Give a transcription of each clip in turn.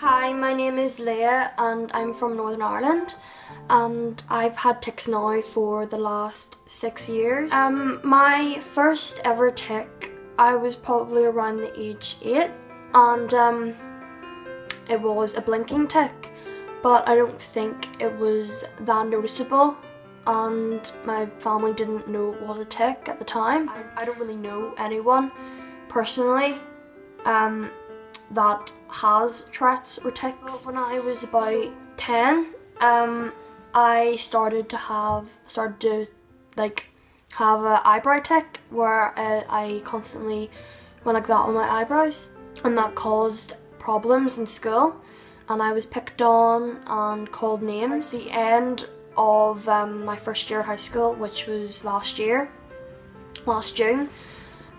Hi, my name is Leah and I'm from Northern Ireland and I've had tics now for the last six years. Um, my first ever tic, I was probably around the age eight and um, it was a blinking tic but I don't think it was that noticeable and my family didn't know it was a tic at the time. I, I don't really know anyone personally um, that has Tourette's or tics. When I was about 10, um, I started to have, started to like have an eyebrow tic where uh, I constantly went like that on my eyebrows and that caused problems in school and I was picked on and called names. The end of um, my first year at high school, which was last year, last June,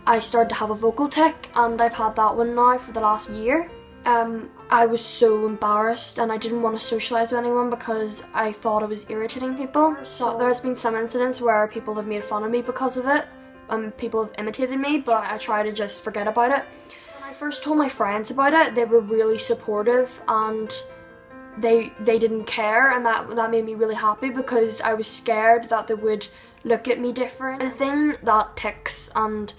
I started to have a vocal tic and I've had that one now for the last year. Um, I was so embarrassed and I didn't want to socialise with anyone because I thought it was irritating people. So there's been some incidents where people have made fun of me because of it and people have imitated me but I try to just forget about it. When I first told my friends about it they were really supportive and they they didn't care and that that made me really happy because I was scared that they would look at me different. The thing that tics and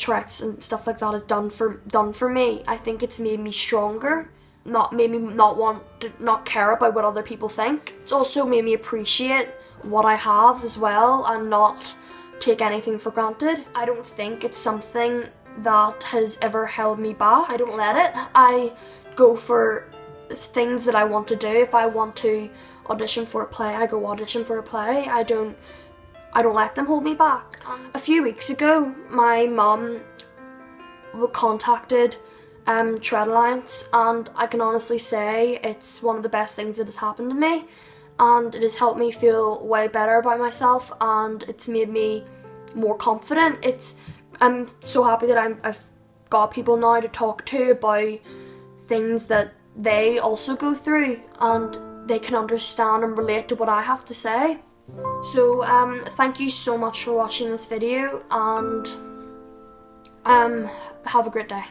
Tourette's and stuff like that has done for done for me. I think it's made me stronger. Not made me not want to not care about what other people think. It's also made me appreciate what I have as well and not take anything for granted. I don't think it's something that has ever held me back. I don't let it. I go for things that I want to do. If I want to audition for a play, I go audition for a play. I don't I don't let them hold me back. A few weeks ago, my mum contacted um, Tourette Alliance and I can honestly say it's one of the best things that has happened to me and it has helped me feel way better about myself and it's made me more confident. It's I'm so happy that I'm, I've got people now to talk to about things that they also go through and they can understand and relate to what I have to say. So um, thank you so much for watching this video and um, have a great day.